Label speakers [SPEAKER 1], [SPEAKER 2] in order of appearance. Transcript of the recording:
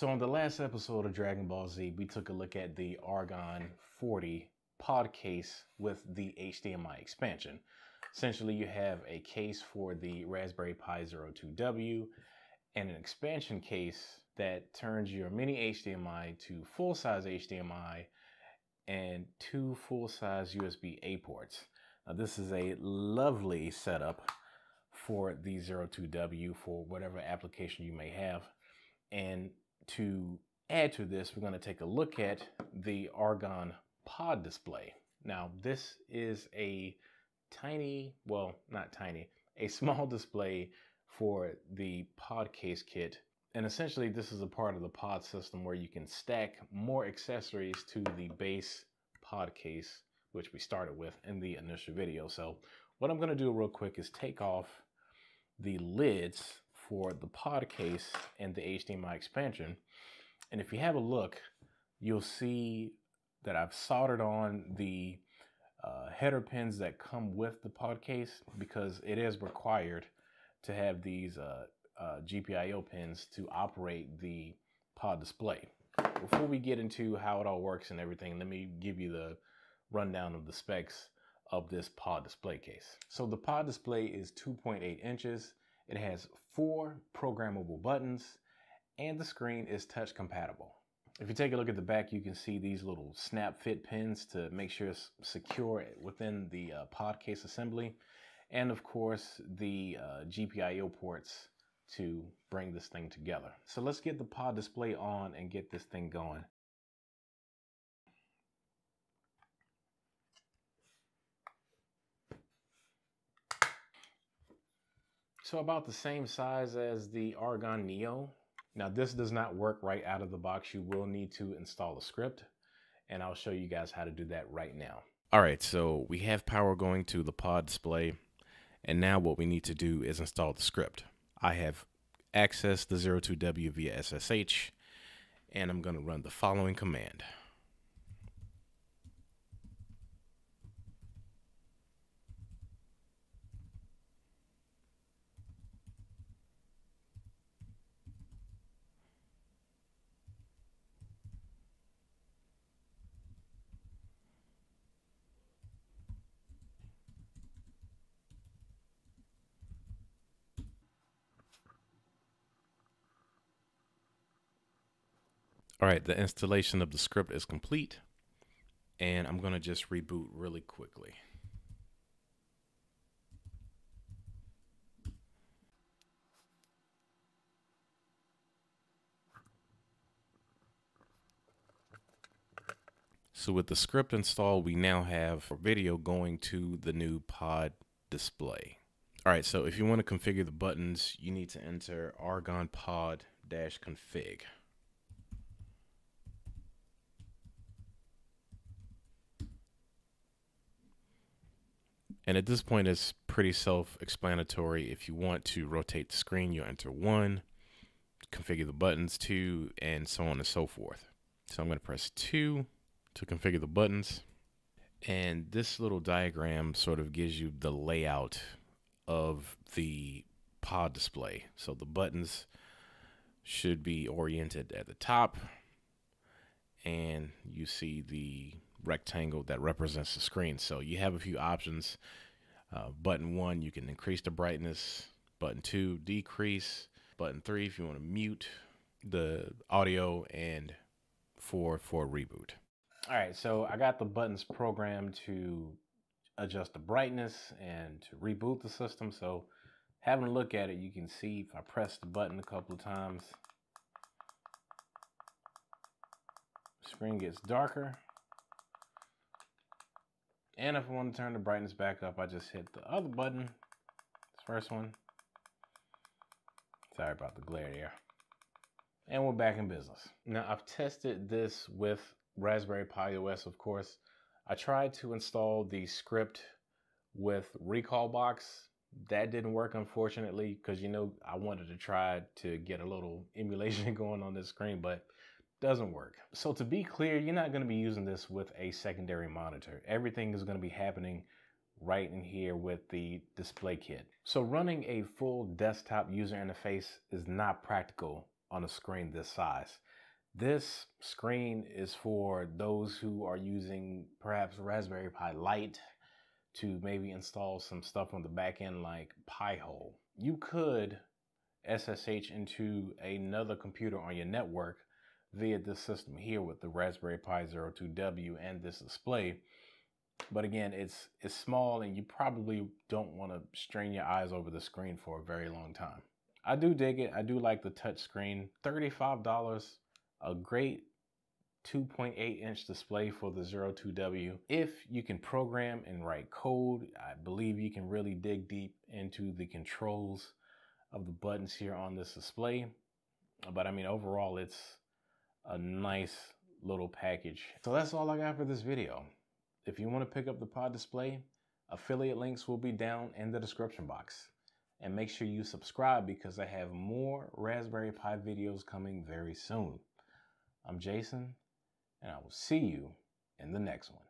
[SPEAKER 1] So on the last episode of Dragon Ball Z, we took a look at the Argon 40 pod case with the HDMI expansion. Essentially, you have a case for the Raspberry Pi Zero 2W and an expansion case that turns your mini HDMI to full-size HDMI and two full-size USB-A ports. Now this is a lovely setup for the Zero 2W for whatever application you may have. And to add to this, we're going to take a look at the Argon pod display. Now, this is a tiny, well, not tiny, a small display for the pod case kit. And essentially, this is a part of the pod system where you can stack more accessories to the base pod case, which we started with in the initial video. So what I'm going to do real quick is take off the lids for the pod case and the HDMI expansion. And if you have a look, you'll see that I've soldered on the uh, header pins that come with the pod case because it is required to have these uh, uh, GPIO pins to operate the pod display. Before we get into how it all works and everything, let me give you the rundown of the specs of this pod display case. So the pod display is 2.8 inches. It has four programmable buttons and the screen is touch compatible. If you take a look at the back, you can see these little snap fit pins to make sure it's secure within the uh, pod case assembly. And of course, the uh, GPIO ports to bring this thing together. So let's get the pod display on and get this thing going. So about the same size as the Argon Neo. Now this does not work right out of the box. You will need to install a script and I'll show you guys how to do that right now. All right, so we have power going to the pod display and now what we need to do is install the script. I have accessed the 02W via SSH and I'm gonna run the following command. All right, the installation of the script is complete and I'm gonna just reboot really quickly. So with the script installed, we now have video going to the new pod display. All right, so if you want to configure the buttons, you need to enter argon pod-config. And at this point, it's pretty self-explanatory. If you want to rotate the screen, you enter one, configure the buttons two, and so on and so forth. So I'm going to press two to configure the buttons. And this little diagram sort of gives you the layout of the pod display. So the buttons should be oriented at the top and you see the rectangle that represents the screen. So you have a few options. Uh, button one, you can increase the brightness. Button two, decrease. Button three, if you want to mute the audio, and four for reboot. All right, so I got the buttons programmed to adjust the brightness and to reboot the system. So having a look at it, you can see if I press the button a couple of times, screen gets darker. And if I want to turn the brightness back up, I just hit the other button, this first one. Sorry about the glare there. And we're back in business. Now I've tested this with Raspberry Pi OS, of course. I tried to install the script with Recalbox. That didn't work, unfortunately, because you know I wanted to try to get a little emulation going on this screen, but doesn't work. So to be clear, you're not going to be using this with a secondary monitor. Everything is going to be happening right in here with the display kit. So running a full desktop user interface is not practical on a screen this size. This screen is for those who are using perhaps Raspberry Pi Lite to maybe install some stuff on the back end like Pi-hole. You could SSH into another computer on your network via this system here with the Raspberry Pi Zero 2W and this display. But again, it's it's small and you probably don't want to strain your eyes over the screen for a very long time. I do dig it. I do like the touch screen. $35, a great 2.8 inch display for the Zero 2W. If you can program and write code, I believe you can really dig deep into the controls of the buttons here on this display. But I mean, overall, it's a nice little package. So that's all I got for this video. If you want to pick up the pod display, affiliate links will be down in the description box. And make sure you subscribe because I have more Raspberry Pi videos coming very soon. I'm Jason, and I will see you in the next one.